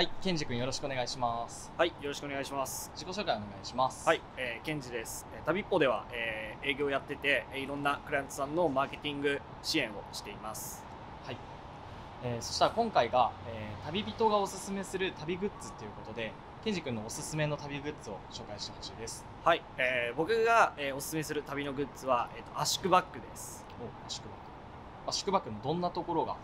はい、ケンジ君よろしくお願いします。はい、よろしくお願いします。自己紹介お願いします。はい、えー、ケンジです。えー旅っぽでは、えー営業やってて、えーいろんなクライアントさんのマーケティング支援をしています。はい。えーそしたら今回が、えー旅人がおすすめする旅グッズということで、ケンジ君のおすすめの旅グッズを紹介してほしいです。はい、えー僕が、えーおすすめする旅のグッズは、えーと圧縮バッグです。お、圧縮バッグ。圧縮バッグのどんなところが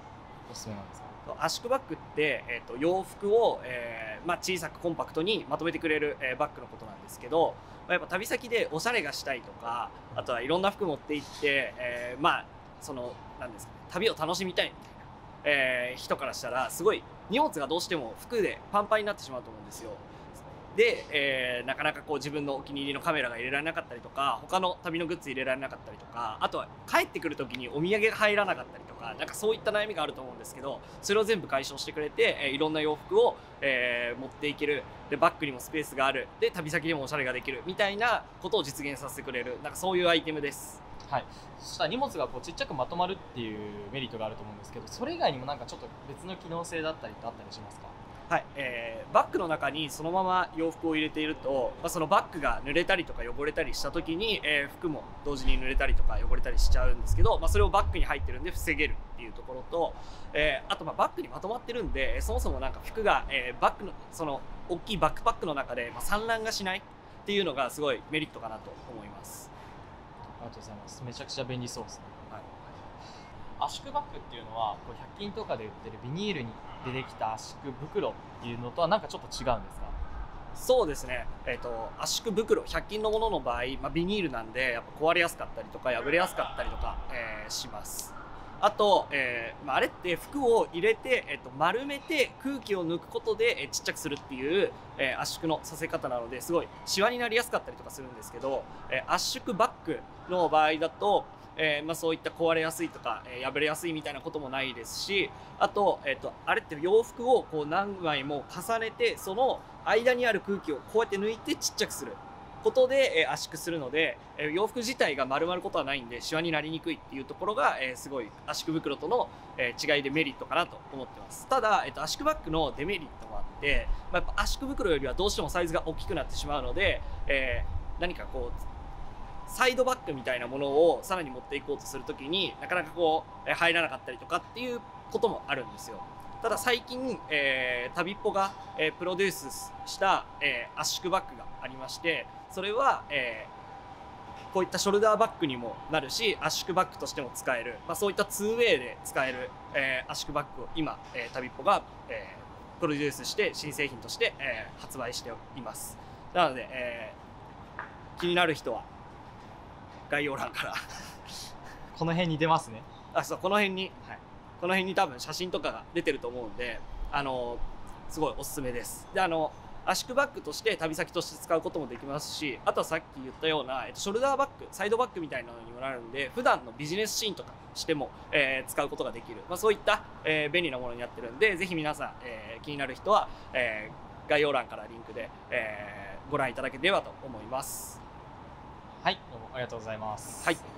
おすすめなんですか圧縮バッグって、えー、と洋服を、えーまあ、小さくコンパクトにまとめてくれる、えーバッグのことなんですけど、まあ、やっぱ旅先でおしゃれがしたいとかあとはいろんな服持って行って、えーまあそのなんですかね旅を楽しみたいみたいな、えー人からしたらすごい荷物がどうしても服でパンパンになってしまうと思うんですよ。で、えーなかなかこう自分のお気に入りのカメラが入れられなかったりとか他の旅のグッズ入れられなかったりとかあとは帰ってくる時にお土産が入らなかったりとかなんかそういった悩みがあると思うんですけどそれを全部解消してくれて、えーいろんな洋服を、えー持っていける。でバッグにもスペースがある。で旅先でもおしゃれができる。みたいなことを実現させてくれる。なんかそういうアイテムです。はい。そしたら荷物がこうちっちゃくまとまるっていうメリットがあると思うんですけど、それ以外にもなんかちょっと別の機能性だったりってあったりしますか？はい、えーバッグの中にそのまま洋服を入れていると、まあ、そのバッグが濡れたりとか汚れたりした時に、えー服も同時に濡れたりとか汚れたりしちゃうんですけど、まあ、それをバッグに入ってるんで防げるっていうところと、えーあとまあバッグにまとまってるんでえーそもそもなんか服が、えーバッグのその大きいバックパックの中で、まあ、散乱がしないっていうのがすごいメリットかなと思います。ありがとうございます。めちゃくちゃ便利そうですね。はい圧縮バッグっていうのは、こう100均とかで売ってるビニールにでできた圧縮袋っていうのとはなんかちょっと違うんですか？そうですね、えー、と圧縮袋100均のものの場合、まあ、ビニールなんでやっぱ壊れやすかったりとか破れやすかったりとか、えーします。あと、えーまあ、あれって服を入れて、えー、と丸めて空気を抜くことで、えーちっちゃくするっていう、えー圧縮のさせ方なのですごいシワになりやすかったりとかするんですけど、えー圧縮バッグの場合だと、えーまあ、そういった壊れやすいとか、えー破れやすいみたいなこともないですしあと,、えー、とあれって洋服をこう何枚も重ねてその間にある空気をこうやって抜いてちっちゃくすることで、えー圧縮するので、え洋服自体が丸まることはないんでシワになりにくいっていうところが、えすごい圧縮袋との、え違いでメリットかなと思ってます。ただ、えー、と圧縮バッグのデメリットもあって、まあ、やっぱ圧縮袋よりはどうしてもサイズが大きくなってしまうので、え何かこうサイドバッグみたいなものをさらに持っていこうとするときになかなかこう入らなかったりとかっていうこともあるんですよ。ただ最近、えー、旅っぽが、えープロデュースした、えー圧縮バッグがありましてそれは、えーこういったショルダーバッグにもなるし圧縮バッグとしても使える、まあ、そういった 2way で使える、えー圧縮バッグを今、えー旅っぽが、えープロデュースして新製品として、えー発売しています。なので、えー気になる人は概要欄から。この辺に出ますね。あそうこの辺に、はい、この辺に多分写真とかが出てると思うんであのすごいおすすめです。であの圧縮バッグとして旅先として使うこともできますしあとはさっき言ったような、えっと、ショルダーバッグサイドバッグみたいなのにもなるんで普段のビジネスシーンとかしても、えー使うことができる、まあ、そういった、えー便利なものになってるんでぜひ皆さん、えー気になる人は、えー概要欄からリンクで、えーご覧いただければと思いますはい、どうもありがとうございます。はい